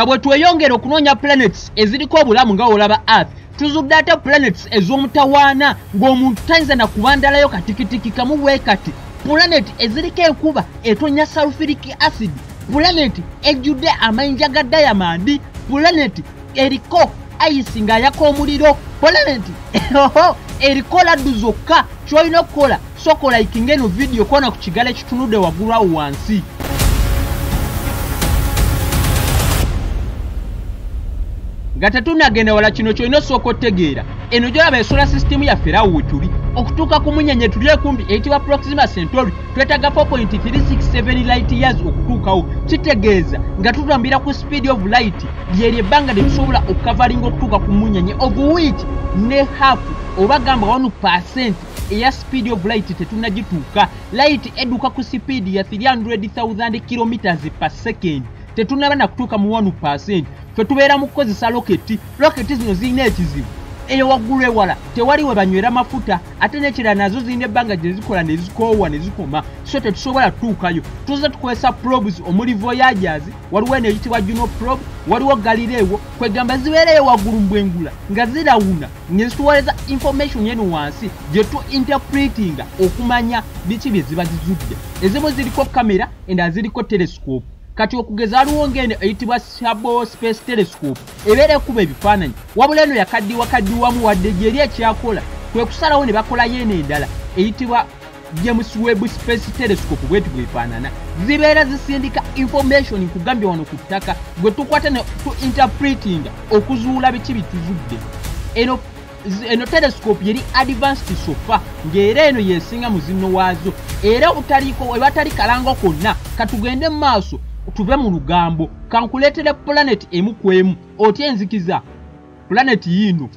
nga bwe tweyongera okunoonya planets eziriko obulamu nga olaba earth tuzudde ate planets ez'omutawaana ng'omuntu tayinza na kubandalayo katikitiki kamu bwe kati. Planet eziriko enkuba etonya sulfuric acid planet ejjudde amayinja ga diamandi planet eriko ayisi ng'ayaka omuliro planet eriko laddu zokka kyolina okukola sokola ikinga eno vidiyo kona ku kigalo ekitunudde waggulu awo wansi nga tetunagenda wala kino kyolina osooka otegeera. Eno gyolaba esola sisitimu yaffe erawo tuli. Okutuuka ku munyenye tuli ekumbi eyitibwa proxima centauri twetaaga 4.367 light years okutuukawo. Kitegeeza nga tutambira ku speed of light lyeryo ebbanga lye tusobola okukavalinga okutuuka ku munyenye of which ne hafu oba gamba 1 percent eya speed of light tetunagituuka light edduka ku sipiidi ya 300000 kilometers per second tetunaba nakutuuka mu 1 percent. Ffe tubeera mu kukozesa loketi loketi zino zirina ekizibu. Eyo waggulu ewala tewali we banywera mafuta ate nekirala nazo zirina ebbanga gye zikola ne zikoowa ne zikoma. So tetusobola tutuukayo. Tuze tukozesa probes omuli voyagers waliwo eno eyitibwa juno probe waliwo galileewo kwegamba zibeereyo waggulu mbwengula nga zirawuna ngezituweereza information yeno wansi gye tu interpretinga okumanya biki bye ziba zizudde. Ezimu ziriko kamera endala ziriko telescope kati okugeza waliwo ngeno eyitibwa sabo space telescope ebeera ekuba ebifaananyi. Wabula eno yakaddiwa kaddiwamu wadde gyeri ekyakola. Kwe kusalawo ne bakolayo eno endala eyitibwa james web space telescope bwetu bwefaanana zibeera zisindika information nkugambye wano ku ttaka gwe tukwata ne tu interpretinga okuzuula biki bituzudde eno eno telescope yeri advanced sofa ng'era eno yesinga muzinno waazo. Era obutaliko webatali kalango konna katugende mu maaso tuve mu lugambo. Kankuleetere planet emu ku emu otya enzikiza? Planet yino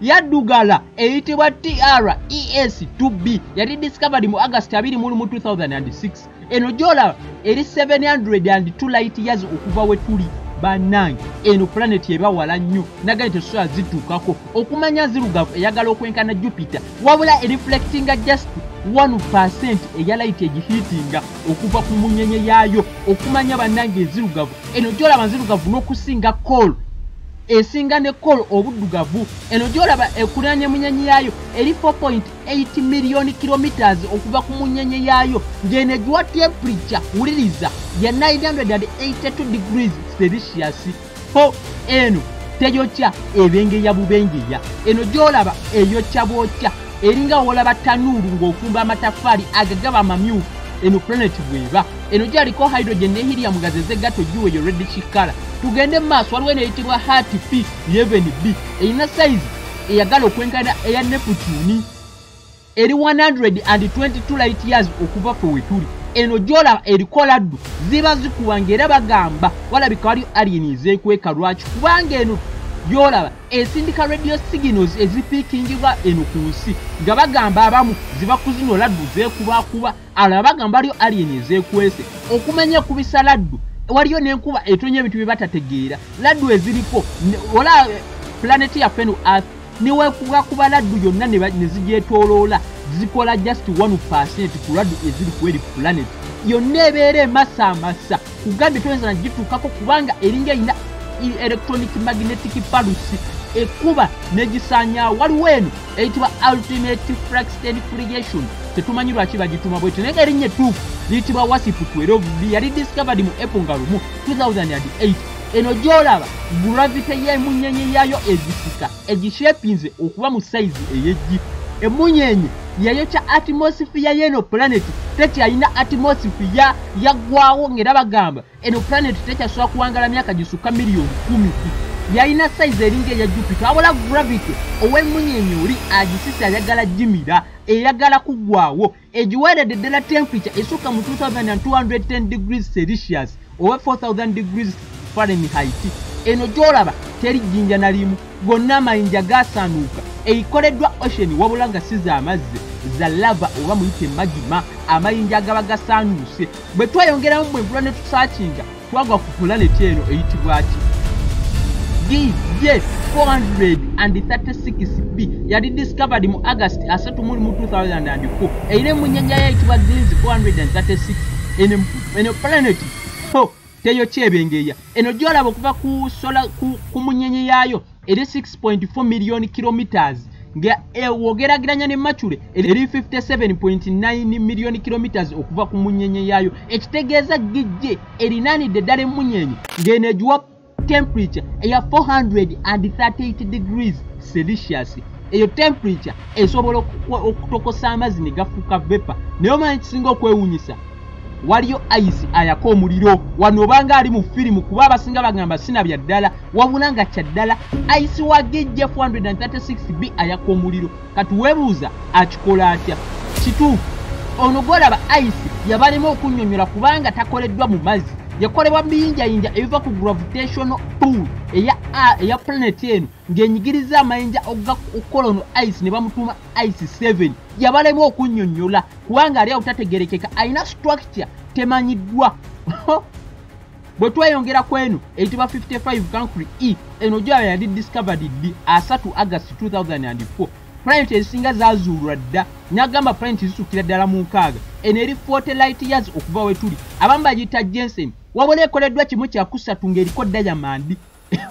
yaddugala eyitibwa tres 2b yali discovered mu august 2 mu 2006 eno gyolaba eri 702 light years okuva we tuli bannange. Eno planet ebawala nnyo nagaye tetusobola zituukako. Okumanya nzirugavu eyagala okwenkana jupiter wabula ereflectinga just 1 eya light egihiitinga okuva ku munyenye yaayo. Okumanya bannange enzirugavu eno gyolaba nzirugavu n'okusinga col esinga ne col obuddugavu. Eno gyolaba ekulanya munyenye yaayo eri 4.8 miliyoni kilometers okuva ku munyenye yaayo. Ng'eno egiwa temperature wuliriza ya 982 degrees celsius. Ho eno teyokya ebengeya bubengeya. Eno gyolaba eyokya bwokya eringa wolaba tanuulu ng'ofumba amataffaali agagaba amamyufu eno planet bweba. Eno gyaliko hydrogen ne helium nga zezegato giwe yo red chikala tugende mu maaso waliwo eneyitibwa hat p 11b erina sayizi eyagala okwenkana eya neptuni eri 122 light years okuva fe wetuli. Eno gyolaba eriko laddu ziba zikuba ng'era bagamba walabika wali alien ezeekweka lwaki? Kubanga eno gyolaba esindika radio signals ezipiikingibwa eno ku nsi nga bagamba abamu ziba ku zino laddu zeekubakuba alaba bagamba waliyo alien ezeekwese. Okumanya ekubisa laddu waliyo n'enkuba etonya ebintu bye batategeera. Laddu eziriko ola planeti yaffe eno earth niwekubakuba laddu yonna ne zigyetooloola zikola just 1 ku laddu eziri ku eri planet. Yonna ebeera emasa amasa kugambye toyinza nagituukako kubanga eringa erina electronic magnetic pulse ekuba negisanyawo waliwo eno eyitibwa ultimate flaxten fligation tetumanyi lwaki bagituma bwetyo naye nga erinnya ettuufu liyitibwa wasipu 12 yali discovered mu apple nga lumu 2008 eno gyolaba gravity y'emunyenye yaayo ezisika egishepinze okuba mu sayizi ey'eggi emunyenye yayokya atmosphere y'eno planet. Tekyalina atmosphere yaggwawo ng'era bagamba eno planet tekyasobola kuwangala myaka gisukka miliyoni kumi. Yalina sayizi eringa eya jupiter wabula gravity ow'emunyenye oli agisisa ayagala gimira eyagala kuggwawo egiweeredde ddala temperature esukka mu 2210 degrees celsius oba 4000 degrees fahrenheit eno gyolaba teri jjinja na limu. Gonna amayinja gasaanuuka eikoleddwa ocean wabula nga si za mazzi za lava oba muyite magima amayinja agaba gasaanuuse bwe tweyongeramu bwenvula ne tusaakinga twagwa ku pulaneti eno eyitibwaki gj 436b yali discovered mu august 3 mu 2004 erina emunyanja yayitibwa gz 436 eno planet teyo kyebengeeya eno gyolaba okuva ku sola ku, ku munyenye yaayo eri 6.4 million kilometers nga e, wogerageranya ne macule eri 57.9 million kilometers okuva ku munyenye yaayo ekitegeeza gijje erinaanidde ddala emunyenye ng'eno egiwa temperature eya 438 degrees celsius eyo temperature esobola okutokosa amazzi ne gafuuka vepa naye omanyi kisinga okwewunyisa waliyo ice ayaka omuliro. Wano obanga ali mu firimu kuba abasinga bagamba sinabya ddala. Wabula nga kyaddala ice wa gijje 436b ayaka omuliro. Kati weebuuza akikola atya? Kituufu ono gwolaba ice yabalemu okunnyonnyola kubanga takoleddwa mu mazzi yakolebwa biyinjayinja ebiva ku gravitational pool eya eya planet eno ng'enyigiriza amayinja okukola ono ice ne bamutuuma ice 7 yabalemu okunnyonnyola kubanga ali awo tategerekeka alina structure temanyiddwa. Bwe tweyongera ku eno eyitibwa 55 cancry e eno gyaba yali discovered ddi? 3 august 2004 planet ezisinga zazuulwa dda nagamba planet zisukira ddala mu nkaaga. Eno eri 40 light years okuva we tuli. Abamu bagiyita jensen wabula ekoleddwa kimu kyakusatu ng'eriko dayamandi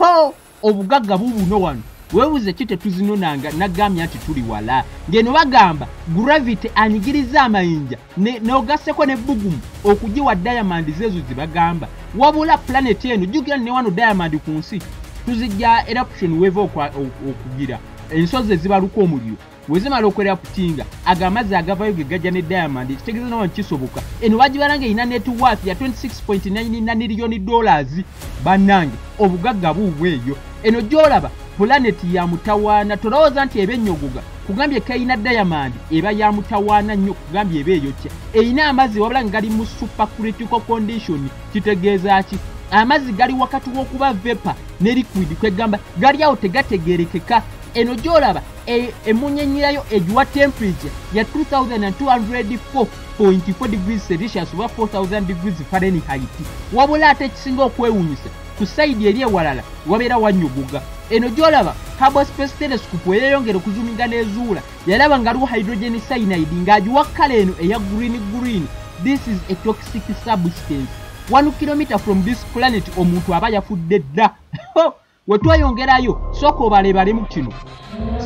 obugagga bubuno wano. Weebuuze ki tetuzinonanga nagambya nti tuli wala. Ng'eno bagamba gravity anyigiriza amayinja n'ogasseko ne bugumu okugiwa dayamandi zeezo ze bagamba. Wabula planet eno jjukira ne wano dayamandi ku nsi tuzijja eruption weva okugira. Ensozi ezibaluka omuliro wezimala okweraputinga ago amazzi agavayo ge gajja ne diamond ekitegeeza nawa nkisoboka. Eno bagibala nga erina networth ya 26.9 miliyoni dollars. Bannange obugagga buubwe eyo. Eno gyolaba pulaneti ya mutawaana tolowooza nti eba ennyogoga? Kugambye kayina diamond eba ya mutawaana nnyo kugambye eba eyo kya. Erina amazzi wabula nga gali mu supercritical condition kitegeeza ki? Amazzi gali wakati w'okuba vepa ne liquid kwegamba gali awo tegategerekeka eno gyolaba emunyenyerayo egiwa temperature ya 2204.4 degrees celsius oba 4000 degrees fahrenheit. Wabula ate ekisinga okwewunyisa ku saidi eri ewalala wabeera wanyogoga eno gyolaba hubble space telescope eyeyongera okuzuminga n'ezuula yalaba nga aliwo hydrogen cyanide ng'agiwa kala eno eya green green. This is a toxic substance. One kilometer from this planet omuntu aba yafudde dda we tweyongerayo sooka obalebalemu kino.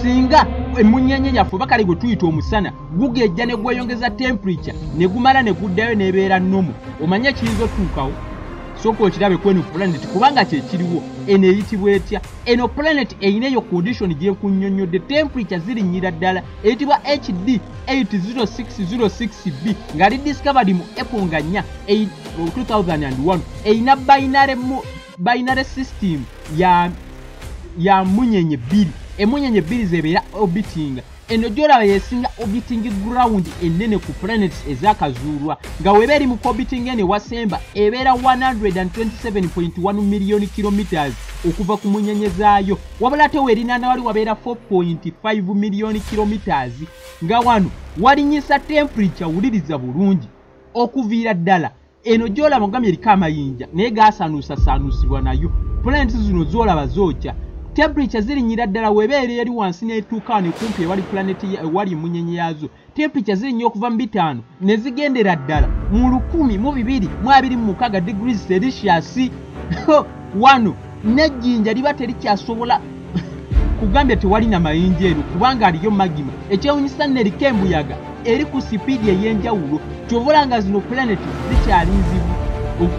Singa emunyenye yaffe oba kale gwe tuyita omusana gugejja ne gweyongeza temperature ne gumala ne guddayo n'ebeera nomu omanye ekiyinza otuukawo? Sooka okirabe kweno planet kubanga kyekiriwo eno eyitibwa etya? Eno planet erina eyo condition gyenkunnyonnyodde temperature zirinyira ddala. Eyitibwa hd 80606b ng'ali discovered mu apple nga nnya 2001 erina binary system ya ya munyenye bbiri. Emunyenye bbiri zebeera orbitinga eno gyolaba yesinga orbiting ground enene ku planets ezakazuulwa nga weba eri mu orbiting ene wasemba ebeera 127.1 million kilometers okuva ku munyenye zaayo. Wabula ate weerinaana wali wabeera 4.5 million kilometers. Nga wano walinyisa temperature wuliriza bulungi okuviira ddala eno gyolaba ngambye eriko amayinja naye gaasanuusasaanuusibwa nayo. Planets zino zoolaba zookya temperature zirinyira ddala webeera eri wansi netuukawo nekumpi ewali planet ewali emunyenye yaazo. Temperature zirinya okuva mu bitaano ne zigendera ddala. Mu lukumi mu bibiri mu abiri mu mukaaga degrees celsius wano nejjinja liba terikyasobola kugambya tewali na mayinja eno kubanga aliyo magima. Ekyewunyisa neriko embuyaga eri ku sipiidi ey'enjawulo kyovola nga zino planet zikyali nzibu.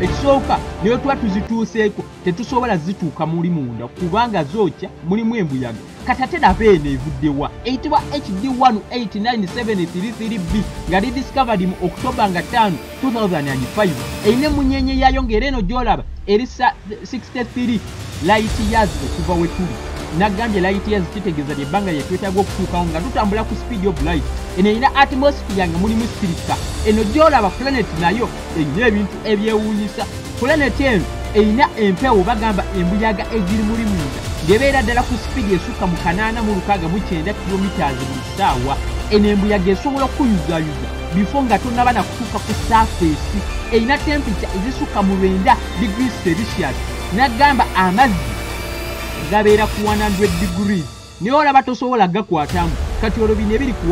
Ekisooka naye tuba tuzituuseeko tetusobola zituuka muli munda kubanga zookya mulimu embuyaga. Kati ate nava eno evuddewa eyitibwa hd 1897333b nga lidiscovered mu october nga 5 2005 erina emunyenye yaayo ng'era eno gyolaba eri 63 light years okuva we tuli nagambye light years kitegeeza lyebbanga lyetwetaaga okutuukawo nga tutambula ku speed of light. Eno erina atmosphere nga mulimu sirika. Eno gyolaba planet nayo erina ebintu ebyewuunyisa. Planet eno erina empewo bagamba embuyaga egiri muli munda ng'ebeera ddala ku sipiidi esukka mu kanaana mu lukaaga mu kyenda kilometers buli ssaawa. Eno embuyaga esobola okukuyuzayuza bifo nga tonnaba na kutuuka ku saafeesi erina temperature ezisukka mu lwenda degrees celsius. Nagamba amazzi gabeera ku 100 degrees. Naye olaba tosobola gakwatamu. Kati olwo bino ebiri ku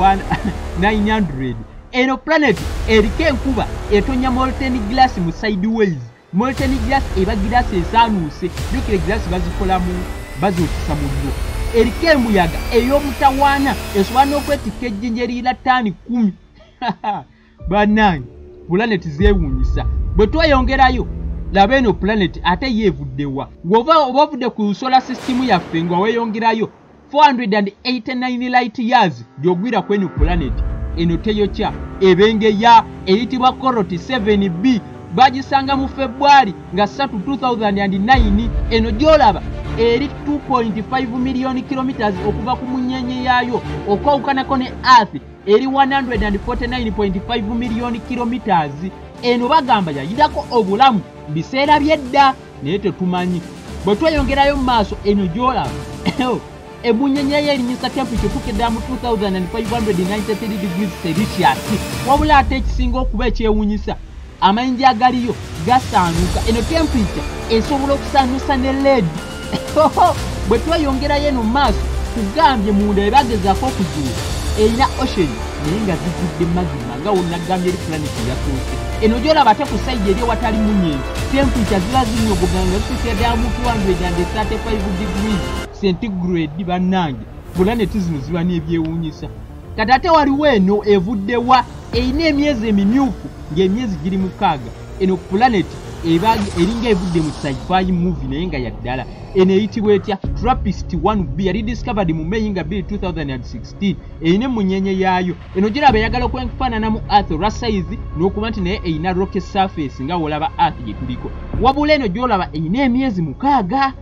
900 eno planet eriko enkuba etonya molten glass mu sideways. Molten glass eba girasi esaanuuse. Jukire girasi bazikolamu bazookisa muliro eriko emuyaga ey'omutawaana esobola n'okwetikka ejjinja eriyira ttaani kumi. Bannange pulaneti zeewuunyisa. Bwe tweyongerayo laba eno pulaneti ate yeevuddewa ng'oba oba ovudde ku solar system yaffe nga weeyongerayo 489 light years gy'ogwira ku eno pulaneti eno teyokya ebengeya eyitibwa corot 7b bagisanga mu februari nga 3 2009 eno gy'olaba eri 2.5 miliyoni kilometers okuva ku munyenye yaayo okwawukanako ne earth eri 149.5 miliyoni kilometers eno bagamba yayirako obulamu biseera byedda naye tetumanyi. Bwe tweyongerayo mu maaso eno gy'olaba. Emunyenye ye erinyisa temperature tukedda mu 2593 degrees celsius wabula ate ekisinga okuba ekyewunyisa amayinja agaliyo gasaanuuka. Eno temperature esobola okusaanuusa ne ledi bwe tweyongerayo eno mu maaso tugambye munda bwe bagezaako okuzuula erina ocean naye nga zijjudde mazima nga wonnagambye eri planeti yasoose eno gyolaba ate ku saidi eri ewatali munyenzi temperature ziba zinyogoganga zituukira ddala mu 235 degrees centigrade bannange. Pulaneti zino ziba n'ebyewuunyisa. Kati ate waliwo eno evuddewa erina emyezi emimyufu ng'emyezi giri mukaaga. Eno pulaneti eringa evudde mu sci-fi movie naye nga yaddala eno eyitibwa etya? Trappist 1b yali discovered mu meyi nga 2016 erina emunyenye yaayo. Eno giraba eyagala okwenfaananamu earth olwa saizi n'okuba nti naye erina rocket surface nga wolaba earth gye tuliko. Wabula eno gyolaba erina emyezi mukaaga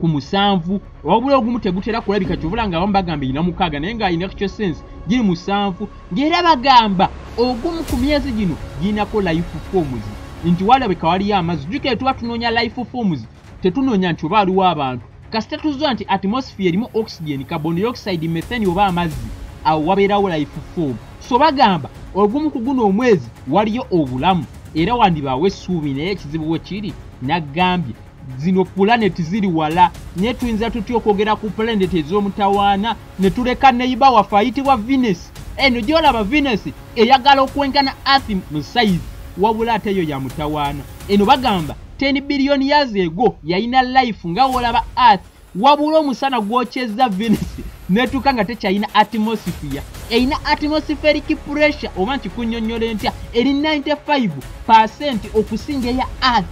ku musanvu. Wabula ogumu tegutera kulabika kyovula nga abamu bagamba erina mukaaga naye ng'alina actual sense giri musanvu. Ng'era bagamba ogumu ku myezi gino girinako life forms nti walabika waliyo amazzi. Jukire tuba tunoonya life forms tetunoonya nti oba aliwo abantu. Kasita tuzwa nti atmosphere erimu oxygen carbon dioxide methane oba amazzi awo wabeerawo life form. So bagamba ogumu ku guno omwezi waliyo obulamu. Era wandibaawo essuubi naye ekizibu we kiri naggambye zino pulaneti ziri wala. Naye tuyinza tutya okwogera ku pulaneti ez'omutawaana ne tuleka neiba waffe ayitibwa venus. Eno gyolaba venus eyagala okwenkana earth mu saizi wabula ate eyo ya mutawaana. Eno bagamba 10 biliyoni years ego yalina life nga wolaba earth. Wabula omusana gwokyeza venus netuuka nga tekyalina atmosphere. Erina atmospheric pressure oba nkikunyonyola entya eri 95 okusinga eya earth.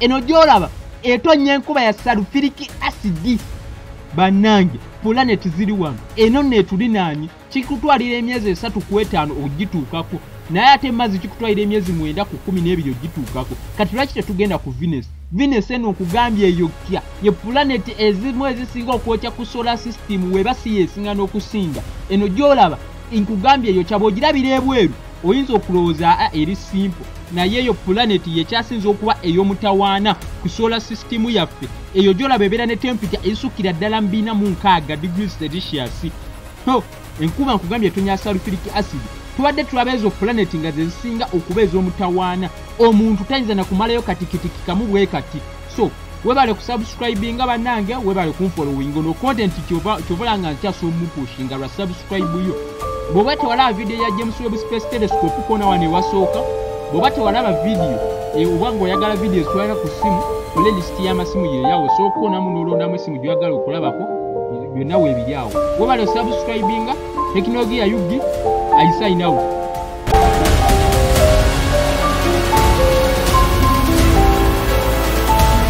Eno gyolaba etonya enkuba ya salufiriki asidi bannange pulaneti ziri wano. Eno netulinaanyi kikutwalira emyezi esatu ku etaano ogituukako naye ate mazzi kikutwalira emyezi mwenda ku kumi n'ebiri ogituukako. Kati lwaki tetugenda ku venus? Venus eno okugambya eyokya ye pulaneti ezimu ezisinga okwokya ku solar system weba si yeesinga n'okusinga eno gyolaba nkugambya eyokya bw'ogirabira ebweru oyinza okulowooza a eri simple. Naye eyo pulaneti yekyasinza okuba ey'omutawaana ku solar system yaffe. Eyo gyolaba ebeera ne temperature ezisukira ddala mbiina mu nkaaga degrees celsius. Enkuba nkugambye etonya sulfuric acid tubadde tulaba ezo pulaneti nga ze zisinga okuba ez'omutawaana omuntu tayinza nakumalayo katikitiki kamu bwe kati. So webale kusubscribinga bannange webale kunfollowing ono. Content kyovala nga nkyasa omupushinga lwa subscribe yo. Bw'oba tewalaba vidiyo ya james web space telescope kona wano ewasooka bw'oba tewalaba vidiyo oba ng'oyagala vidiyo zitwalira ku simu playlist y'amasimu yeyawo osooka onamu n'olondamu esimu gyoyagala okulabako byonna weebiri awo. Webale subscribinga tekinologiya yugi I say no.